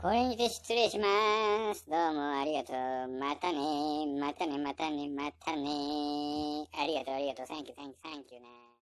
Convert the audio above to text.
これにて失礼します。どうもありがとう。またね。またね、またね、またね。ありがとう、ありがとう。サンキュー、サンキュー、サンキューね。